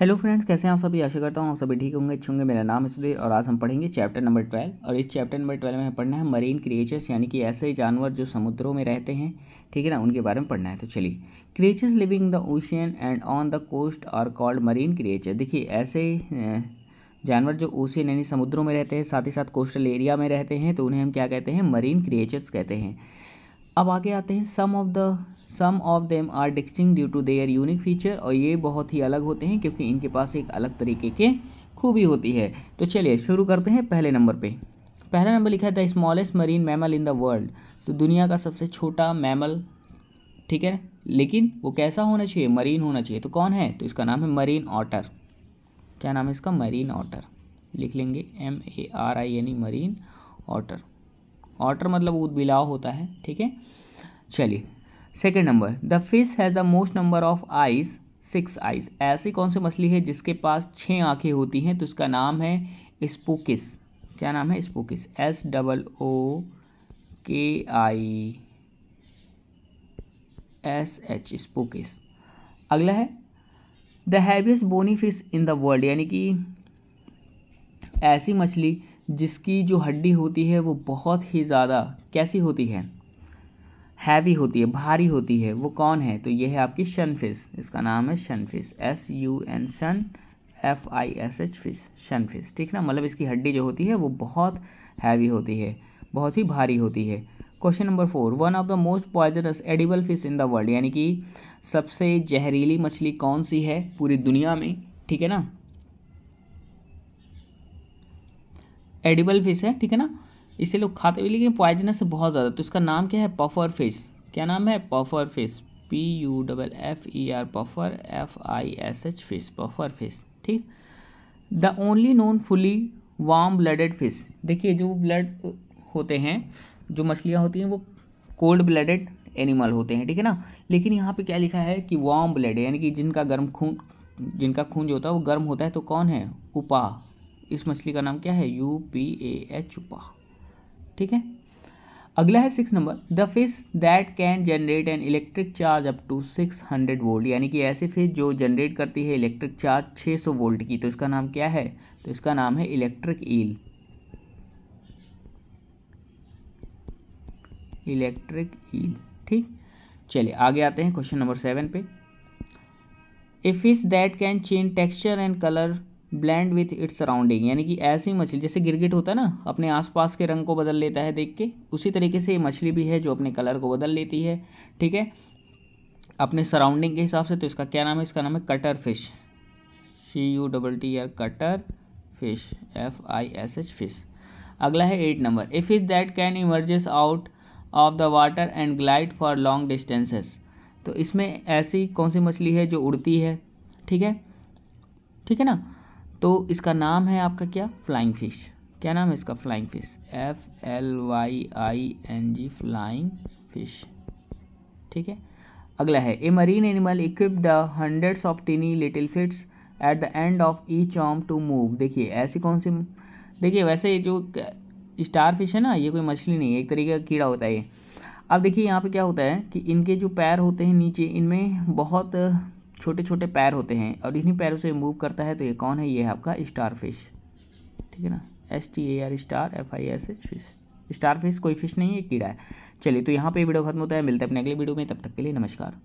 Hello friends, कैसे हैं आप सभी? आशा करता हूँ आप सभी ठीक होंगे, अच्छे होंगे। मेरा नाम है सुधीर और आज हम पढ़ेंगे चैप्टर नंबर ट्वेल्व। और इस चैप्टर नंबर ट्वेल्व में पढ़ना है मरीन क्रिएचर्स, यानी कि ऐसे जानवर जो समुद्रों में रहते हैं, ठीक है ना? उनके बारे में पढ़ना है। तो चलिए, creatures living the ocean and on the coast are called marine creature. देखिए, ऐसे जानवर जो ओशियन, यानी समुद्रों में रहते हैं, साथ ही साथ कोस्टल एरिया में रहते हैं तो उन्हें हम क्या कहते हैं? मरीन क्रिएचर्स कहते हैं। अब आगे आते हैं। Some of the some of them are distinct due to their unique feature और ये बहुत ही अलग होते हैं क्योंकि इनके पास एक अलग तरीके के खूबी होती है। तो चलिए शुरू करते हैं पहले नंबर पे। पहला नंबर लिखा the smallest marine mammal in the world तो दुनिया का सबसे छोटा मैमल ठीक है? लेकिन वो कैसा होना चाहिए? मरीन होना चाहिए। तो कौन है? तो इसका नाम है मरीन ऑटर क्या नाम है इसका? मरीन ऑटर लिख लेंगे एम ए आर आई यानी मरीन ऑटर ऑटर मतलब उदबिलाव होता है, ठीक है? चलिए second number the fish has the most number of eyes six eyes ऐसी कौन सी मछली है जिसके पास छः आँखें होती हैं? तो इसका नाम है स्पूकिस। क्या नाम है? स्पूकिस। एस डबल ओ के आई एस एच स्पूकिस। अगला है the heaviest bony fish in the world यानी कि ऐसी मछली जिसकी जो हड्डी होती है, वो बहुत ही ज़्यादा कैसी होती है? हैवी होती है, भारी होती है, वो कौन है? तो ये है आपकी शन फ़िश इसका नाम है sun fish S U N sun F I S H fish sun fish ठीक ना? मतलब इसकी हड्डी जो होती है, वो बहुत हैवी होती है, बहुत ही भारी होती है। Question number four one of the most poisonous edible fish in the world यानी कि सबसे जहरीली मछली कौन सी है? पूरी दुनिया में, ठीक है ना? एडिबल फ़िश है, ठीक है ना? इसे लोग खाते हुए लेकिन पॉइजनस बहुत ज़्यादा। तो इसका नाम क्या है? पफर फ़िश क्या नाम है? Puffer fish P U double F E R puffer F I S H fish puffer fish ठीक? The only known fully warm blooded fish देखिए, जो ब्लड होते हैं, जो मछलियाँ होती हैं, वो कोल्ड ब्लडेड एनिमल होते हैं, ठीक है ना? लेकिन यहाँ पे क्या लिखा है कि वार्म ब्लड यानी कि जिनका गर्म खून, जिनका खून जो होता है, वो गर्म होता है तो कौन है? उपा इस मछली का नाम क्या है? यू पी ए एच उपा ठीक है? अगला है six number the fish that can generate an electric charge up to six hundred volt यानी कि ऐसी फ़िश जो जनरेट करती है इलेक्ट्रिक चार्ज छः सौ वोल्ट की तो इसका नाम क्या है? तो इसका नाम है इलेक्ट्रिक ईल इलेक्ट्रिक ईल ठीक? चलिए, आगे आते हैं क्वेश्चन नंबर सेवन पे. A fish that can change texture and colour blend with its surrounding, यानी कि ऐसी मछली, जैसे गिरगिट होता है ना, अपने आसपास के रंग को बदल लेता है देख के, उसी तरीके से ये मछली भी है जो अपने कलर को बदल लेती है, ठीक है? अपने सराउंडिंग के हिसाब से तो इसका क्या नाम है? इसका नाम है cutter fish C U double T R cutter fish F I S H fish. अगला है eight number. A fish that can emerges out of the water and glide for long distances तो इसमें ऐसी कौन सी मछली है जो उड़ती है, ठीक है? ठीक है ना? तो इसका नाम है आपका क्या? फ्लाइंग फ़िश क्या नाम है इसका? Flying fish F L Y I N G flying fish ठीक है? अगला है a marine animal equip the hundreds of tiny little feet at the end of each arm to move देखिए, ऐसी कौन सी देखिए, वैसे जो स्टार फ़िश है ना, ये कोई मछली नहीं है, एक तरीके का कीड़ा होता है ये। अब देखिए, यहाँ पे क्या होता है कि इनके जो पैर होते हैं नीचे, इनमें बहुत छोटे छोटे पैर होते हैं और इन्हीं पैरों से मूव करता है तो ये कौन है? ये है आपका स्टार फ़िश ठीक है ना? S T A R star F I S H fish star fish कोई फ़िश नहीं है कीड़ा है। चलिए तो यहाँ पे वीडियो खत्म होता है। मिलते हैं अपने अगले वीडियो में, तब तक के लिए नमस्कार।